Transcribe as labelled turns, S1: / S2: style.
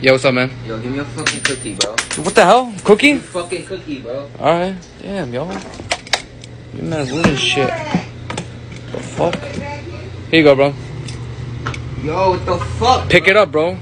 S1: Yo, what's up, man?
S2: Yo, give me a fucking cookie, bro.
S1: What the hell? Cookie?
S2: Fucking cookie, bro.
S1: Alright. Damn, yo. You man's losing shit. The fuck? Here you go, bro.
S2: Yo, what the fuck?
S1: Pick it up, bro.